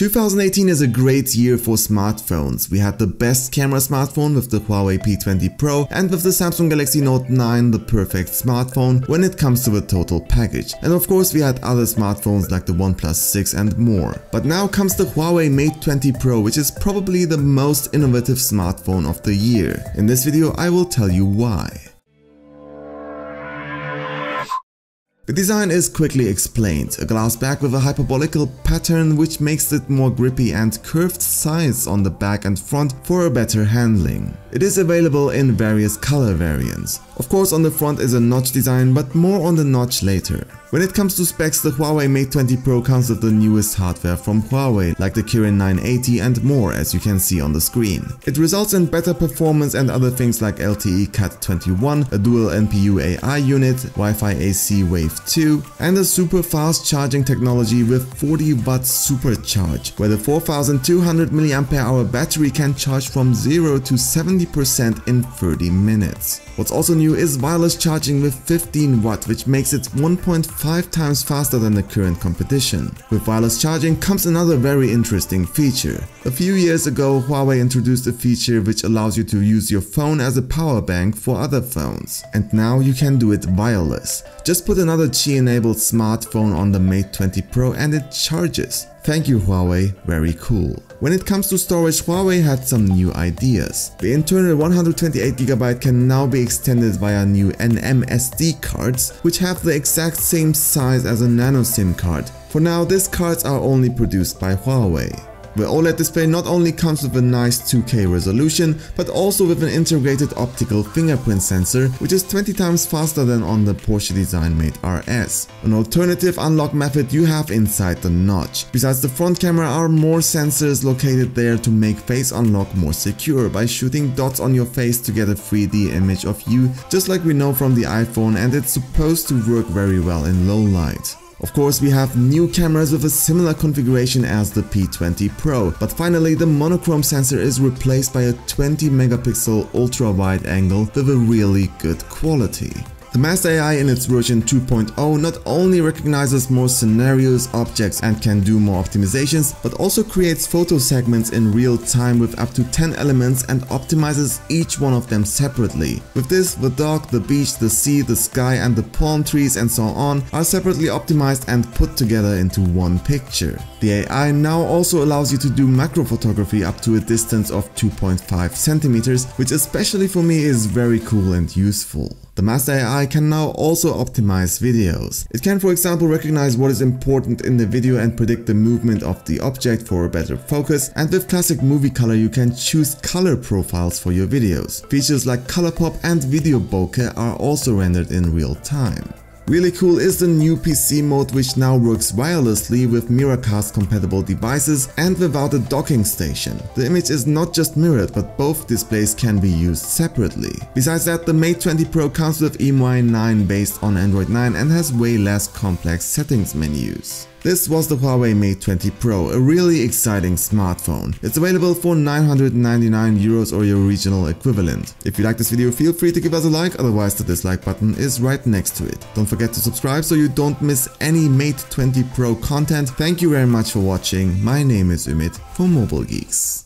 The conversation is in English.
2018 is a great year for smartphones. We had the best camera smartphone with the Huawei P20 Pro and with the Samsung Galaxy Note 9 the perfect smartphone when it comes to the total package. And of course we had other smartphones like the OnePlus 6 and more. But now comes the Huawei Mate 20 Pro which is probably the most innovative smartphone of the year. In this video I will tell you why. The design is quickly explained, a glass back with a hyper optical pattern which makes it more grippy and curved sides on the back and front for a better handling. It is available in various color variants. Of course on the front is a notch design but more on the notch later. When it comes to specs, the Huawei Mate 20 Pro comes with the newest hardware from Huawei like the Kirin 980 and more as you can see on the screen. It results in better performance and other things like LTE Cat 21, a dual NPU AI unit, Wi-Fi AC Wave 2 and a super fast charging technology with 40 watts supercharge where the 4200 mAh battery can charge from 0 to 70% in 30 minutes. What's also new is wireless charging with 15 watt which makes it 1.5 times faster than the current competition. With wireless charging comes another very interesting feature. A few years ago Huawei introduced a feature which allows you to use your phone as a power bank for other phones. And now you can do it wireless. Just put another Qi enabled smartphone on the Mate 20 Pro and it charges. Thank you Huawei, very cool. When it comes to storage, Huawei had some new ideas. The internal 128GB can now be extended via new NMSD cards, which have the exact same size as a nano SIM card. For now, these cards are only produced by Huawei. The OLED display not only comes with a nice 2K resolution, but also with an integrated optical fingerprint sensor, which is 20 times faster than on the Porsche design Mate RS. An alternative unlock method you have inside the notch. Besides the front camera are more sensors located there to make face unlock more secure by shooting dots on your face to get a 3D image of you, just like we know from the iPhone and it's supposed to work very well in low light. Of course we have new cameras with a similar configuration as the P20 Pro, but finally the monochrome sensor is replaced by a 20 megapixel ultra wide angle with a really good quality. The Master AI in its version 2.0 not only recognizes more scenarios, objects and can do more optimizations, but also creates photo segments in real time with up to 10 elements and optimizes each one of them separately. With this, the dog, the beach, the sea, the sky and the palm trees and so on are separately optimized and put together into one picture. The AI now also allows you to do macro photography up to a distance of 2.5 centimeters, which especially for me is very cool and useful. The Master AI can now also optimize videos. It can for example recognize what is important in the video and predict the movement of the object for a better focus and with classic movie color you can choose color profiles for your videos. Features like color pop and video bokeh are also rendered in real time. Really cool is the new PC mode which now works wirelessly with Miracast compatible devices and without a docking station. The image is not just mirrored but both displays can be used separately. Besides that the Mate 20 Pro comes with EMUI 9 based on Android 9 and has way less complex settings menus. This was the Huawei Mate 20 Pro, a really exciting smartphone. It's available for 999 euros or your regional equivalent. If you like this video, feel free to give us a like, otherwise the dislike button is right next to it. Don't forget to subscribe so you don't miss any Mate 20 Pro content. Thank you very much for watching. My name is Ümit for Mobile Geeks.